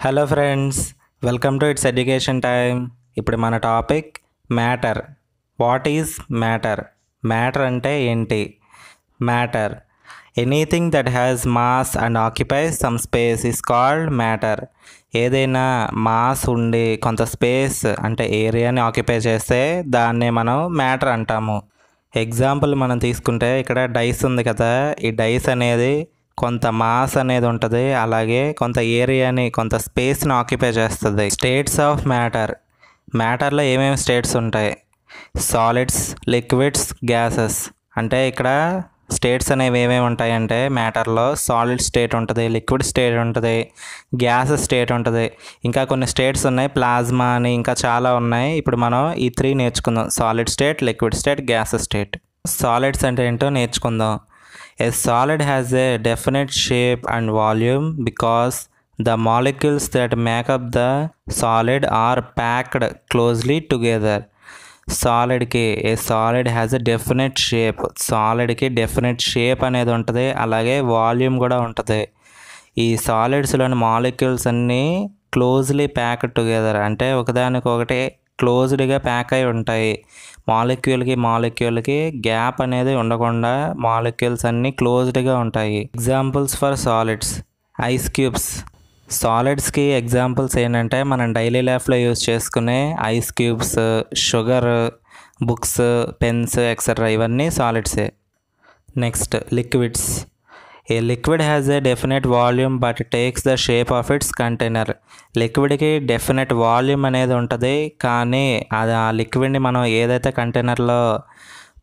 Hello friends welcome to its education time ఇప్పుడు మన topic matter. What is matter matter అంటే ఏంటి? Matter anything that has mass and occupies some space is called matter ఏదైనా mass ఉండి కొంత space అంటే ఏరియాని ఆక్యుపై చేస్తే దాన్నే మనం మ్యాటర్ అంటాము. ఎగ్జాంపుల్ మనం తీసుకుంటే ఇక్కడ డైస్ ఉంది కదా ఈ డైస్ అనేది కొంత మాస్ అనేది ఉంటుంది అలాగే కొంత ఏరియాని కొంత స్పేస్ని ఆక్యుపై చేస్తుంది. స్టేట్స్ ఆఫ్ మ్యాటర్ మ్యాటర్లో ఏమేమి స్టేట్స్ ఉంటాయి? సాలిడ్స్ లిక్విడ్స్ గ్యాసెస్ అంటే ఇక్కడ స్టేట్స్ అనేవి ఏమేమి ఉంటాయంటే మ్యాటర్లో సాలిడ్ స్టేట్ ఉంటుంది లిక్విడ్ స్టేట్ ఉంటుంది గ్యాస్ స్టేట్ ఉంటుంది. ఇంకా కొన్ని స్టేట్స్ ఉన్నాయి ప్లాజ్మా అని ఇంకా చాలా ఉన్నాయి. ఇప్పుడు మనం ఈ త్రీ నేర్చుకుందాం. Solid state liquid state gas state solids అంటే ఏంటో నేర్చుకుందాం. A solid has a definite shape and volume because the molecules that make up the solid are packed closely together. సాలిడ్కి a solid has a definite shape సాలిడ్కి definite shape అనేది ఉంటుంది అలాగే volume కూడా ఉంటుంది. ఈ సాలిడ్స్లోని మాలిక్యూల్స్ అన్నీ క్లోజ్లీ ప్యాక్డ్ టుగెదర్ అంటే ఒకదానికొకటి క్లోజ్డ్గా ప్యాక్ అయి ఉంటాయి. మాలిక్యూల్కి మాలిక్యూల్కి గ్యాప్ అనేది ఉండకుండా మాలిక్యూల్స్ అన్నీ క్లోజ్డ్గా ఉంటాయి. Examples for solids ice cubes సాలిడ్స్కి examples ఏంటంటే మనం డైలీ లైఫ్లో యూజ్ చేసుకునే ice cubes sugar books pens etcetera ఇవన్నీ సాలిడ్సే next liquids a liquid has a definite volume but takes the shape of its container లిక్విడ్కి definite volume అనేది ఉంటుంది కానీ అది ఆ లిక్విడ్ని మనం ఏదైతే కంటైనర్లో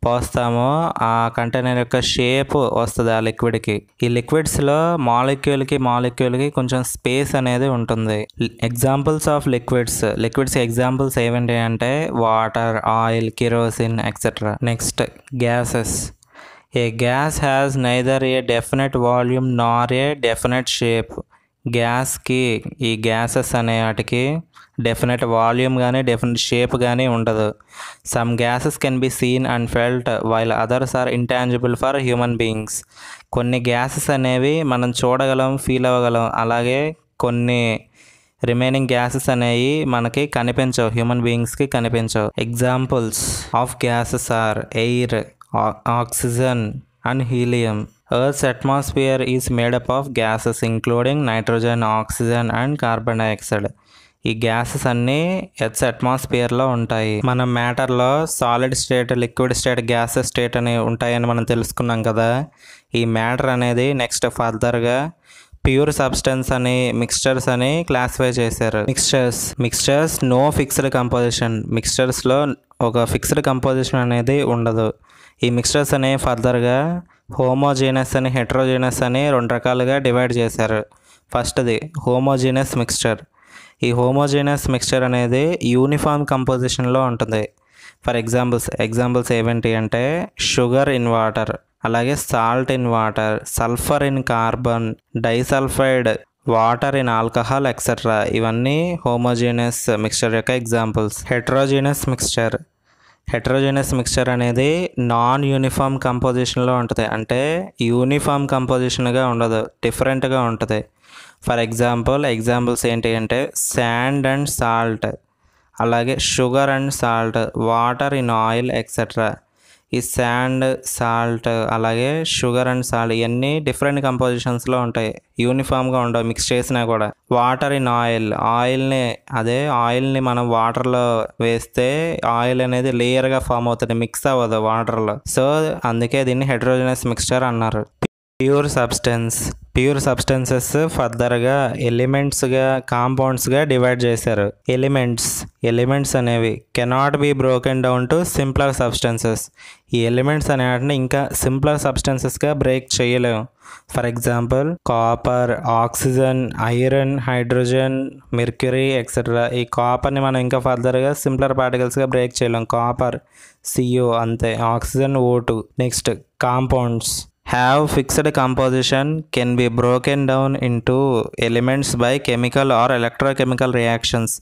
పోస్తామో ఆ కంటైనర్ యొక్క షేప్ వస్తుంది ఆ లిక్విడ్కి ఈ లిక్విడ్స్లో మాలిక్యూల్కి మాలిక్యూల్కి కొంచెం స్పేస్ అనేది ఉంటుంది. Examples of liquids liquids examples ఏమిటి అంటే water oil kerosene etcetera next gases a gas has neither a definite volume nor a definite shape గ్యాస్కి ఈ గ్యాసెస్ అనే వాటికి డెఫినెట్ వాల్యూమ్ కానీ డెఫినెట్ షేప్ కానీ ఉండదు. Some gases can be seen and felt while others are intangible for human beings కొన్ని gases అనేవి మనం చూడగలం ఫీల్ అవ్వగలం. అలాగే కొన్ని రిమైనింగ్ గ్యాసెస్ అనేవి మనకి కనిపించవు హ్యూమన్ బీయింగ్స్కి కనిపించవు. Examples of gases are air oxygen and helium. Earth's atmosphere is made up of gases including nitrogen oxygen and carbon dioxide ఈ గ్యాసెస్ అన్నీ ఎర్త్స్ అట్మాస్ఫియర్లో ఉంటాయి. మన మ్యాటర్లో solid state liquid state gas state అని ఉంటాయని మనం తెలుసుకున్నాం కదా. ఈ మ్యాటర్ అనేది నెక్స్ట్ ఫర్దర్గా ప్యూర్ సబ్స్టెన్స్ అని మిక్స్చర్స్ అని క్లాసిఫై చేశారు. Mixtures mixtures no fixed composition మిక్స్చర్స్లో ఒక ఫిక్స్డ్ కంపోజిషన్ అనేది ఉండదు. ఈ మిక్స్చర్స్ అనేవి ఫర్దర్గా హోమోజీనస్ అని హెట్రోజీనస్ అని రెండు రకాలుగా డివైడ్ చేశారు. ఫస్ట్ది హోమోజీనస్ మిక్స్చర్. ఈ హోమోజీనస్ మిక్స్చర్ అనేది యూనిఫామ్ కంపోజిషన్లో ఉంటుంది. ఫర్ ఎగ్జాంపుల్స్ ఎగ్జాంపుల్స్ ఏమిటి అంటే షుగర్ ఇన్ వాటర్ అలాగే salt in water sulphur in carbon disulphide water in alcohol etcetera ఇవన్నీ హోమోజీనస్ మిక్స్చర్ యొక్క examples. Heterogeneous mixture heterogeneous mixture అనేది నాన్ యూనిఫామ్ కంపోజిషన్లో ఉంటుంది. అంటే యూనిఫామ్ కంపోజిషన్గా ఉండదు డిఫరెంట్గా ఉంటుంది. ఫర్ ఎగ్జాంపుల్ ఎగ్జాంపుల్స్ ఏంటి అంటే శాండ్ అండ్ సాల్ట్ అలాగే sugar and salt water in oil etcetera. ఈ శాండ్ సాల్ట్ అలాగే షుగర్ అండ్ సాల్ట్ ఇవన్నీ డిఫరెంట్ కంపోజిషన్స్లో ఉంటాయి. యూనిఫామ్గా ఉండవు మిక్స్ చేసినా కూడా. వాటర్ ఇన్ ఆయిల్ ఆయిల్ని అదే ఆయిల్ని మనం వాటర్లో వేస్తే ఆయిల్ అనేది లేయర్గా ఫామ్ అవుతుంది మిక్స్ అవ్వదు వాటర్లో సో అందుకే దీన్ని హెడ్రోజనస్ మిక్స్చర్ అన్నారు. ప్యూర్ సబ్స్టెన్స్ ప్యూర్ సబ్స్టెన్సెస్ ఫర్దర్గా ఎలిమెంట్స్గా కాంపౌండ్స్గా డివైడ్ చేశారు. ఎలిమెంట్స్ ఎలిమెంట్స్ అనేవి cannot be broken down to simpler substances. ఈ ఎలిమెంట్స్ అనే వాటిని ఇంకా సింప్లర్ సబ్స్టెన్సెస్గా బ్రేక్ చేయలేము for example copper oxygen iron hydrogen mercury etcetera ఈ కాపర్ని మనం ఇంకా ఫర్దర్గా సింప్లర్ పార్టికల్స్గా బ్రేక్ చేయలేం. కాపర్ సిఓ అంతే. Oxygen O two next compounds. Have fixed composition can be broken down into elements by chemical or electrochemical reactions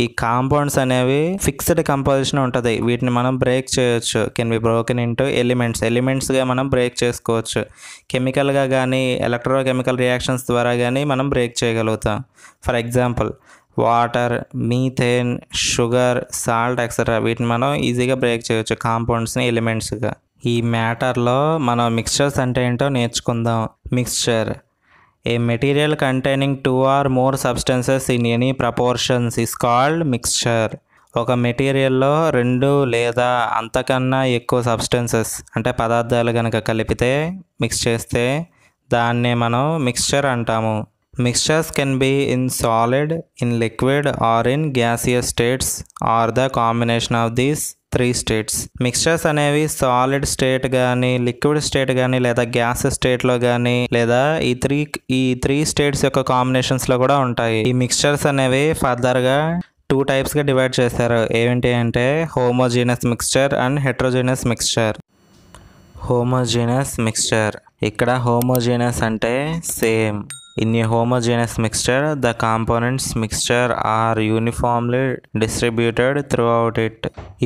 ఈ compounds అనేవి ఫిక్స్డ్ కంపోజిషన్ ఉంటుంది. వీటిని మనం బ్రేక్ చేయొచ్చు. Can be broken into elements ఎలిమెంట్స్గా మనం break చేసుకోవచ్చు. కెమికల్గా కానీ ఎలక్ట్రోకెమికల్ రియాక్షన్స్ ద్వారా కానీ మనం బ్రేక్ చేయగలుగుతాం. For example water methane sugar salt etcetera వీటిని మనం ఈజీగా బ్రేక్ చేయొచ్చు. కాంపౌండ్స్ని ఎలిమెంట్స్గా ఈ మ్యాటర్లో మనం మిక్స్చర్స్ అంటే ఏంటో నేర్చుకుందాం. Mixture. A material containing two or more substances in any proportions is called mixture ఒక మెటీరియల్లో రెండు లేదా అంతకన్నా ఎక్కువ సబ్స్టెన్సెస్ అంటే పదార్థాలు కనుక కలిపితే మిక్స్ చేస్తే దాన్నే మనం మిక్స్చర్ అంటాము. Mixtures can be in solid in liquid or in gaseous states or the combination of these three states mixtures అనేవి సాలిడ్ స్టేట్ కానీ లిక్విడ్ స్టేట్ కానీ లేదా గ్యాస్ స్టేట్లో కానీ లేదా ఈ త్రీ ఈ త్రీ స్టేట్స్ యొక్క కాంబినేషన్స్లో కూడా ఉంటాయి. ఈ మిక్స్చర్స్ అనేవి ఫర్దర్గా టూ టైప్స్గా డివైడ్ చేశారు. ఏంటి అంటే homogeneous mixture and heterogeneous mixture homogeneous mixture ఇక్కడ హోమోజీనస్ అంటే same in a homogeneous mixture the components mixture are uniformly distributed throughout it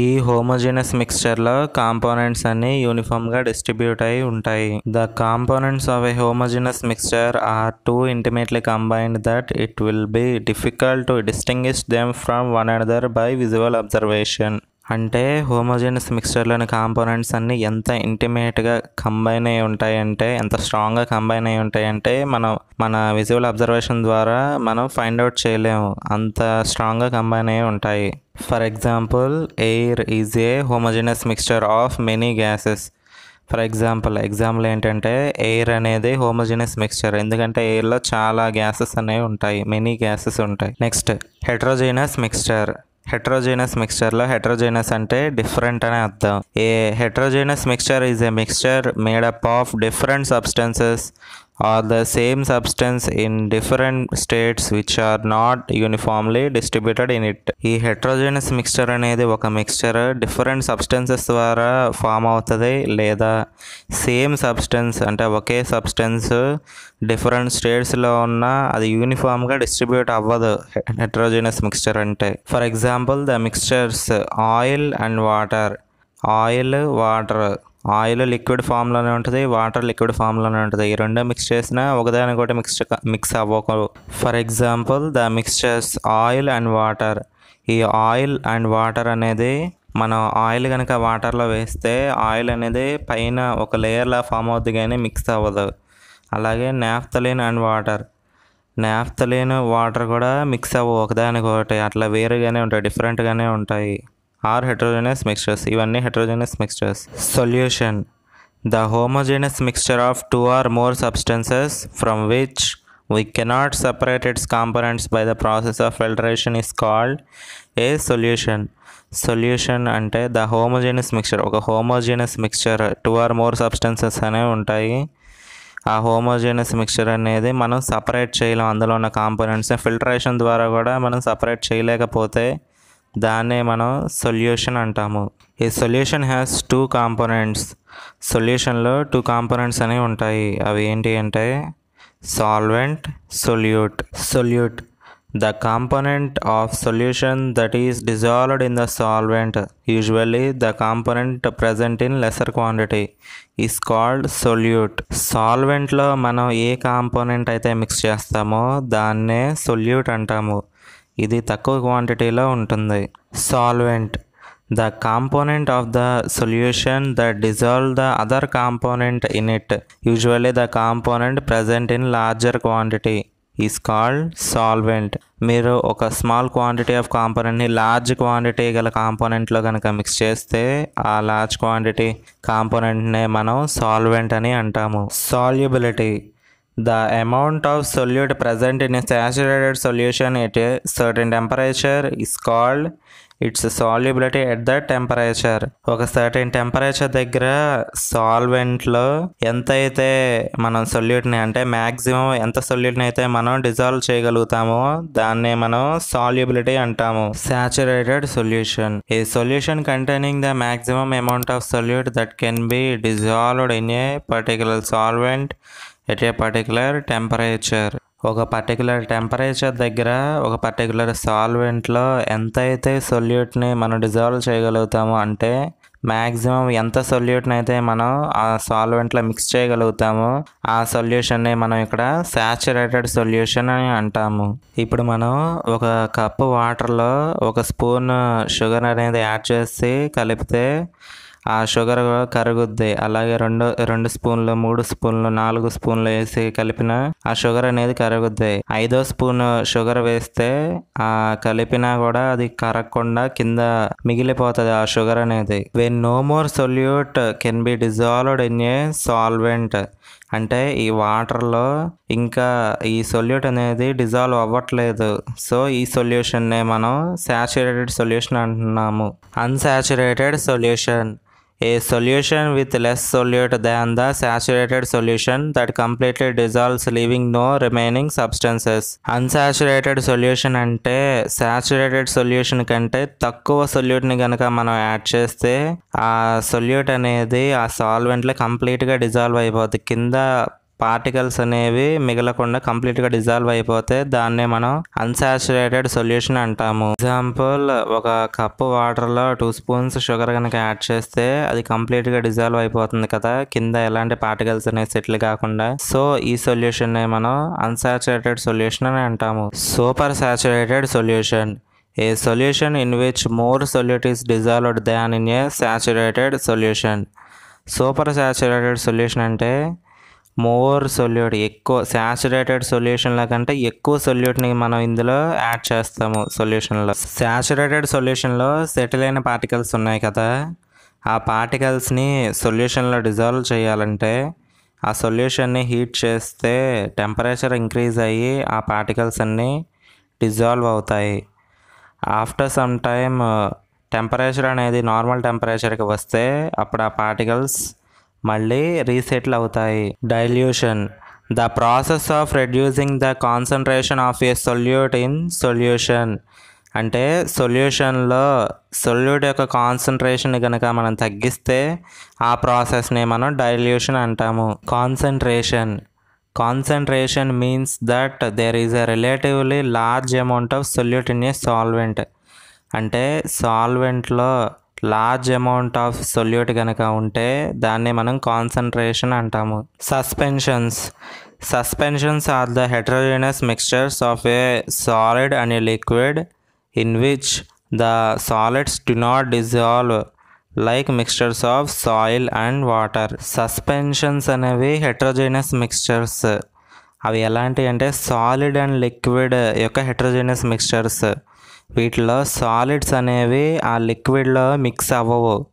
ఈ హోమోజీనస్ మిక్స్చర్లో కాంపోనెంట్స్ అన్ని యూనిఫామ్గా డిస్ట్రిబ్యూట్ అయి ఉంటాయి. The components of a homogeneous mixture are too intimately combined that it will be difficult to distinguish them from one another by visual observation. అంటే homogeneous మిక్స్చర్లోని components అన్నీ ఎంత ఇంటిమేట్గా కంబైన్ అయి ఉంటాయంటే ఎంత స్ట్రాంగ్గా కంబైన్ అయి ఉంటాయంటే మనం మన విజువల్ అబ్జర్వేషన్ ద్వారా మనం ఫైండ్ అవుట్ చేయలేము. అంత స్ట్రాంగ్గా కంబైన్ అయి ఉంటాయి. For example air is a homogeneous mixture of many gases. For example example ఏంటంటే ఎయిర్ అనేది హోమోజీనస్ మిక్స్చర్. ఎందుకంటే ఎయిర్లో చాలా గ్యాసెస్ అనేవి ఉంటాయి. మెనీ గ్యాసెస్ ఉంటాయి. Next heterogeneous mixture. హెట్రోజీనస్ మిక్స్చర్లో హెట్రోజీనస్ అంటే డిఫరెంట్ అని అర్థం. A heterogeneous mixture is a mixture made up of different substances or the same substance in different states which are not uniformly distributed in it ఈ heterogeneous mixture అనేది ఒక mixture different substances ద్వారా form అవుతుంది లేదా same substance అంటే ఒకే substance different స్టేట్స్లో ఉన్న అది యూనిఫామ్గా డిస్ట్రిబ్యూట్ అవ్వదు హెట్రోజెనస్ మిక్స్చర్ అంటే. For example the mixtures oil and water oil water oil liquid ఫామ్లోనే ఉంటుంది వాటర్ లిక్విడ్ ఫామ్లోనే ఉంటుంది. ఈ రెండు మిక్స్ చేసినా ఒకదానికొకటి మిక్స్ మిక్స్ అవ్వకూడదు for example the mixtures oil and water ఈ ఆయిల్ అండ్ వాటర్ అనేది మనం ఆయిల్ కనుక వాటర్లో వేస్తే ఆయిల్ అనేది పైన ఒక లేయర్లా ఫామ్ అవుద్ది కానీ మిక్స్ అవ్వదు. అలాగే naphthalene and water naphthalene water కూడా మిక్స్ అవ్వవు ఒకదానికొకటి. అట్లా వేరుగానే ఉంటాయి డిఫరెంట్గానే ఉంటాయి. Are heterogeneous mixtures. ఇవన్నీ heterogeneous mixtures. Solution. The homogeneous mixture of two or more substances from which we cannot separate its components by the process of filtration is called a solution. Solution అంటే the homogeneous mixture ఒక homogeneous mixture two or more substances అనేవి ఉంటాయి. ఆ homogeneous mixture అనేది మనం separate చేయలేం. అందులో ఉన్న కాంపోనెంట్స్ని ఫిల్టరేషన్ ద్వారా కూడా మనం సపరేట్ చేయలేకపోతే దాన్నే మనం సొల్యూషన్ అంటాము. ఈ సొల్యూషన్ హ్యాస్ టూ కాంపోనెంట్స్ సొల్యూషన్లో టూ కాంపోనెంట్స్ అనేవి ఉంటాయి. అవి ఏంటి అంటే solvent solute solute the component of solution that is dissolved in the solvent usually the component present in lesser quantity is called solute సాల్వెంట్లో మనం ఏ కాంపోనెంట్ అయితే మిక్స్ చేస్తామో దాన్నే సొల్యూట్ అంటాము. ఇది తక్కువ క్వాంటిటీలో ఉంటుంది. Solvent the component of the solution the dissolve the other component in it usually the component present in larger quantity is called solvent మీరు ఒక స్మాల్ క్వాంటిటీ ఆఫ్ కాంపోనెంట్ని లార్జ్ క్వాంటిటీ గల కాంపోనెంట్లో కనుక మిక్స్ చేస్తే ఆ లార్జ్ క్వాంటిటీ కాంపోనెంట్నే మనం సాల్వెంట్ అని అంటాము. Solubility the amount of solute present in a saturated solution at a certain temperature is called its solubility at the temperature ఒక సర్టెన్ టెంపరేచర్ దగ్గర సాల్వెంట్లో ఎంత అయితే మనం సొల్యూట్ని అంటే మ్యాక్సిమం ఎంత సొల్యూట్ని అయితే మనం డిజాల్వ్ చేయగలుగుతామో దాన్నే మనం సాల్యుబిలిటీ అంటాము. సాచురేటెడ్ సొల్యూషన్ ఈ solution containing the maximum amount of solute that can be dissolved in a particular solvent at a particular temperature ఒక పర్టికులర్ టెంపరేచర్ దగ్గర ఒక పర్టికులర్ సాల్వెంట్లో ఎంత అయితే సొల్యూట్ని మనం డిజాల్వ్ చేయగలుగుతామో అంటే మ్యాక్సిమం ఎంత సొల్యూట్ని అయితే మనం ఆ సాల్వెంట్లో మిక్స్ చేయగలుగుతామో ఆ సొల్యూషన్ని మనం ఇక్కడ సాచురేటెడ్ సొల్యూషన్ అని అంటాము. ఇప్పుడు మనం ఒక కప్పు వాటర్లో ఒక స్పూన్ షుగర్ అనేది యాడ్ చేసి కలిపితే ఆ షుగర్ కరుగుద్ది. అలాగే రెండు రెండు స్పూన్లు మూడు స్పూన్లు నాలుగు స్పూన్లు వేసి కలిపిన ఆ షుగర్ అనేది కరుగుద్ది. ఐదో స్పూన్ షుగర్ వేస్తే ఆ కలిపినా కూడా అది కరగకుండా కింద మిగిలిపోతుంది ఆ షుగర్ అనేది. When no more solute can be dissolved in a solvent అంటే ఈ వాటర్లో ఇంకా ఈ సొల్యూట్ అనేది డిజాల్వ్ అవ్వట్లేదు. సో ఈ సొల్యూషన్నే మనం సాచురేటెడ్ సొల్యూషన్ అంటున్నాము. Unsaturated solution a solution with less solute than the saturated solution that completely dissolves leaving no remaining substances unsaturated solution అంటే సాచురేటెడ్ సొల్యూషన్ కంటే తక్కువ సొల్యూట్ని కనుక మనం యాడ్ చేస్తే ఆ సొల్యూట్ అనేది ఆ సాల్వెంట్లో కంప్లీట్గా డిజాల్వ్ అయిపోతుంది కింద పార్టికల్స్ అనేవి మిగలకుండా కంప్లీట్గా డిజాల్వ్ అయిపోతే దాన్నే మనం అన్సాచురేటెడ్ సొల్యూషన్ అంటాము. ఎగ్జాంపుల్ ఒక కప్పు వాటర్లో టూ స్పూన్స్ షుగర్ కనుక యాడ్ చేస్తే అది కంప్లీట్గా డిజాల్వ్ అయిపోతుంది కదా కింద ఎలాంటి పార్టికల్స్ అనేవి సెటిల్ కాకుండా. సో ఈ సొల్యూషన్ మనం అన్సాచురేటెడ్ సొల్యూషన్ అని అంటాము. Super saturated solution. A solution in which more solute is dissolved than in a saturated solution. Super saturated solution అంటే మోర్ సొల్యూట్ ఎక్కువ శాచురేటెడ్ సొల్యూషన్ల కంటే ఎక్కువ సొల్యూట్ని మనం ఇందులో యాడ్ చేస్తాము సొల్యూషన్లో శాచురేటెడ్ సొల్యూషన్లో సెటిల్ అయిన పార్టికల్స్ ఉన్నాయి కదా. ఆ పార్టికల్స్ని సొల్యూషన్లో డిజాల్వ్ చేయాలంటే ఆ సొల్యూషన్ని హీట్ చేస్తే టెంపరేచర్ ఇంక్రీజ్ అయ్యి ఆ పార్టికల్స్ అన్నీ డిజాల్వ్ అవుతాయి. ఆఫ్టర్ సమ్ టైమ్ టెంపరేచర్ అనేది నార్మల్ టెంపరేచర్కి వస్తే అప్పుడు ఆ పార్టికల్స్ మళ్ళీ రీసెటిల్ అవుతాయి. Dilution the process of reducing the concentration of a solute in solution అంటే సొల్యూషన్లో సొల్యూట్ యొక్క కాన్సన్ట్రేషన్ కనుక మనం తగ్గిస్తే ఆ ప్రాసెస్ని మనం డైల్యూషన్ అంటాము. Concentration concentration means that there is a relatively large amount of solute in a solvent అంటే సాల్వెంట్లో లార్జ్ అమౌంట్ ఆఫ్ సొల్యూట్ కనుక ఉంటే దాన్ని మనం కాన్సన్ట్రేషన్ అంటాము. Suspensions suspensions are the heterogeneous mixtures of a solid and a liquid in which the solids do not dissolve like mixtures of soil and water suspensions అనేవి heterogeneous mixtures అవి ఎలాంటివి అంటే solid and liquid యొక్క heterogeneous mixtures వీటిలో solids అనేవి ఆ లిక్విడ్లో mix అవ్వవు.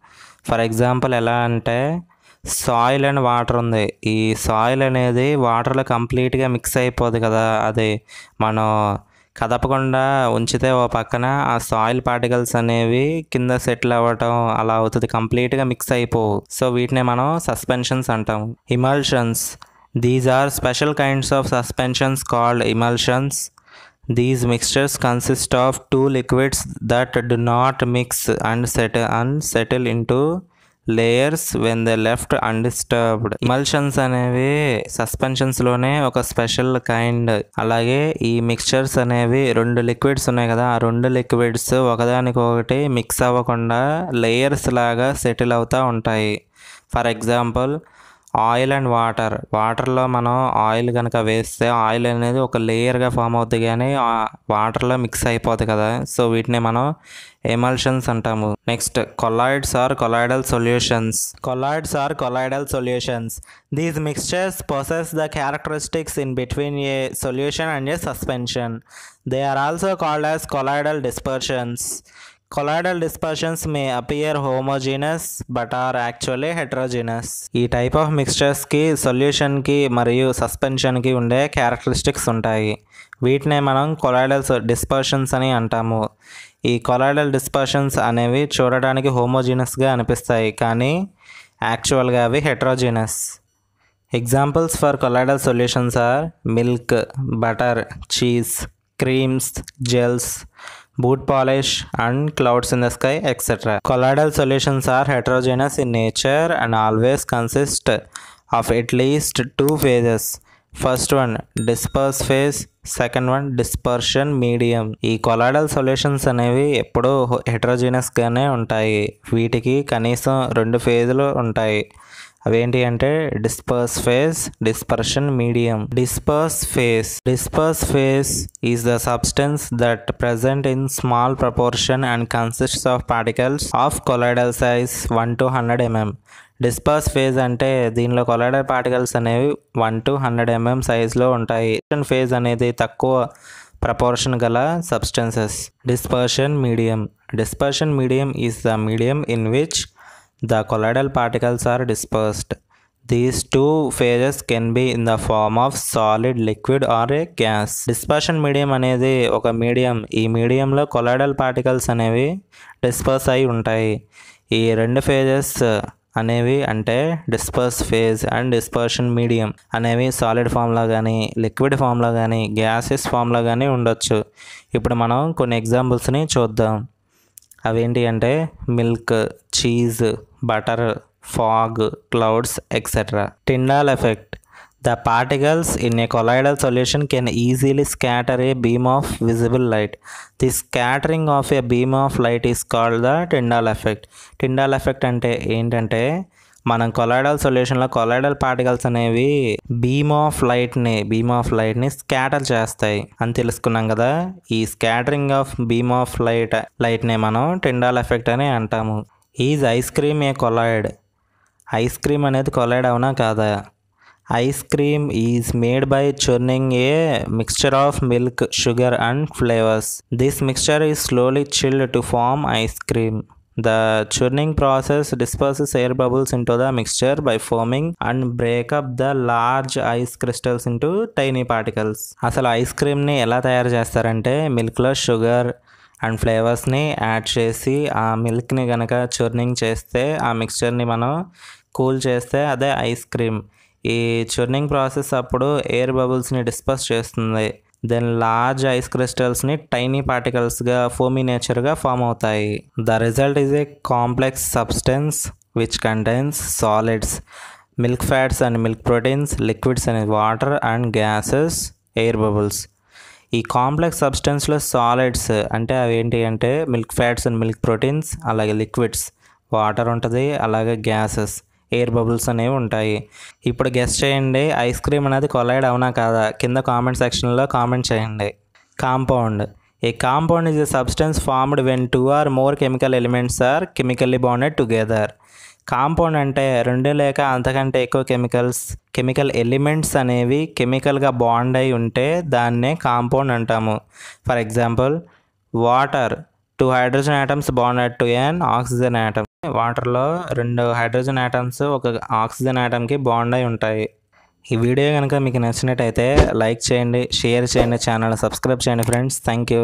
ఫర్ ఎగ్జాంపుల్ ఎలా అంటే సాయిల్ అండ్ వాటర్ ఉంది. ఈ సాయిల్ అనేది వాటర్లో కంప్లీట్గా మిక్స్ అయిపోదు కదా. అది మనం కదపకుండా ఉంచితే ఓ పక్కన ఆ సాయిల్ పార్టికల్స్ అనేవి కింద సెటిల్ అవ్వటం అలా అవుతుంది. కంప్లీట్గా మిక్స్ అయిపోవు. సో వీటిని మనం సస్పెన్షన్స్ అంటాం emulsions. These are special kinds of suspensions called emulsions. These mixtures consist of two liquids that do not mix and settle, and settle into layers when the left undisturbed emulsions అనేవి సస్పెన్షన్స్లోనే ఒక special kind అలాగే ఈ mixtures అనేవి రెండు liquids ఉన్నాయి కదా ఆ రెండు లిక్విడ్స్ ఒకదానికొకటి మిక్స్ అవ్వకుండా లేయర్స్ లాగా సెటిల్ అవుతూ ఉంటాయి. For example oil and water. వాటర్లో మనం ఆయిల్ కనుక వేస్తే ఆయిల్ అనేది ఒక లేయర్గా ఫామ్ అవుతుంది కానీ వాటర్లో మిక్స్ అయిపోతుంది కదా. సో వీటిని మనం ఎమల్షన్స్ అంటాము. Next colloids or colloidal solutions. Colloids or colloidal solutions. These mixtures possess the characteristics in between a solution and a suspension they are also called as colloidal dispersions colloidal dispersions may appear homogeneous but are actually heterogeneous ఈ type of మిక్స్చర్స్కి సొల్యూషన్కి మరియు సస్పెన్షన్కి ఉండే characteristics ఉంటాయి. వీటినే మనం colloidal dispersions అని అంటాము. ఈ కొలాయిడల్ డిస్పర్షన్స్ అనేవి చూడడానికి హోమోజీనస్గా అనిపిస్తాయి కానీ యాక్చువల్గా అవి heterogeneous examples for colloidal solutions are milk butter cheese creams gels boot polish and clouds in the sky etcetera colloidal solutions are heterogeneous in nature and always consist of at least two phases first one disperse phase second one dispersion medium ఈ colloidal solutions అనేవి ఎప్పుడూ హెట్రోజీనియస్గానే ఉంటాయి. వీటికి కనీసం రెండు ఫేజులు ఉంటాయి. అవేంటి అంటే disperse phase dispersion medium disperse phase disperse phase is the substance that present in small proportion and consists of particles of colloidal size one to hundred mm disperse phase అంటే దీనిలో కొలాయిడల్ పార్టికల్స్ అనేవి one to hundred MM సైజ్లో ఉంటాయి. Phase అనేది తక్కువ proportion గల substances dispersion medium dispersion medium is the medium in which the colloidal particles are dispersed. These two phases can be in the form of solid, liquid or a gas. Dispersion medium అనేది ఒక medium ఈ మీడియంలో colloidal particles అనేవి disperse అయి ఉంటాయి ఈ రెండు phases అనేవి అంటే disperse phase and dispersion medium అనేవి సాలిడ్ ఫామ్లో కానీ లిక్విడ్ ఫామ్లో కానీ గ్యాసెస్ ఫామ్లో కానీ ఉండొచ్చు ఇప్పుడు మనం కొన్ని ఎగ్జాంపుల్స్ని చూద్దాం అవేంటి అంటే milk cheese butter fog clouds etcetera Tyndall effect the particles in a colloidal solution can easily scatter a beam of visible light the scattering of a beam of light is called the Tyndall effect Tyndall effect అంటే ఏంటంటే మనం colloidal సొల్యూషన్లో colloidal particles అనేవి beam of లైట్ని beam of లైట్ని scatter చేస్తాయి అని తెలుసుకున్నాం కదా. ఈ scattering of beam of light లైట్ని మనం టిండాల్ ఎఫెక్ట్ అని అంటాము. Is ice cream a colloid? Ice cream అనేది కొలాయిడ్ అవునా కాదా? Ice cream is made by churning a mixture of milk sugar and flavours. This mixture is slowly chilled to form ice cream. The churning process disperses air bubbles into the mixture by forming and break up the large ice crystals into tiny particles. అసలు ice క్రీమ్ని ఎలా తయారు చేస్తారంటే మిల్క్లో sugar and ఫ్లేవర్స్ని add చేసి ఆ మిల్క్ని కనుక చూర్నింగ్ చేస్తే ఆ మిక్స్చర్ని మనం కూల్ చేస్తే అదే ఐస్ క్రీమ్ ఈ చూర్నింగ్ ప్రాసెస్ అప్పుడు ఎయిర్ బబుల్స్ని డిస్పర్స్ చేస్తుంది దెన్ లార్జ్ ఐస్ క్రిస్టల్స్ని టైనీ పార్టికల్స్గా ఫోమీ నేచర్గా ఫామ్ అవుతాయి. The result is a complex substance which contains solids milk fats and milk proteins liquids and water and gases air bubbles. ఈ complex సబ్స్టెన్స్లో solids అంటే అవి ఏంటి అంటే milk fats and milk proteins అలాగే లిక్విడ్స్ వాటర్ ఉంటుంది అలాగే గ్యాసెస్. ఎయిర్ బబుల్స్ అనేవి ఉంటాయి. ఇప్పుడు గెస్ట్ చేయండి. ఐస్ క్రీమ్ అనేది కొలైడ్ అవునా కాదా? కింద కామెంట్ సెక్షన్లో కామెంట్ చేయండి. Compound. A compound is a substance formed when two or more chemical elements are chemically bonded together. Compound అంటే రెండు లేక అంతకంటే ఎక్కువ కెమికల్స్ కెమికల్ ఎలిమెంట్స్ అనేవి కెమికల్గా బాండ్ అయి ఉంటే దాన్నే కాంపౌండ్ అంటాము. For example water. Two hydrogen atoms bonded to an oxygen atom వాటర్లో రెండు హైడ్రోజన్ ఆటమ్స్ ఒక ఆక్సిజన్ ఆటమ్కి బాండ్ అయి ఉంటాయి. ఈ వీడియో కనుక మీకు నచ్చినట్టయితే లైక్ చేయండి షేర్ చేయండి ఛానల్ సబ్స్క్రైబ్ చేయండి ఫ్రెండ్స్. Thank you.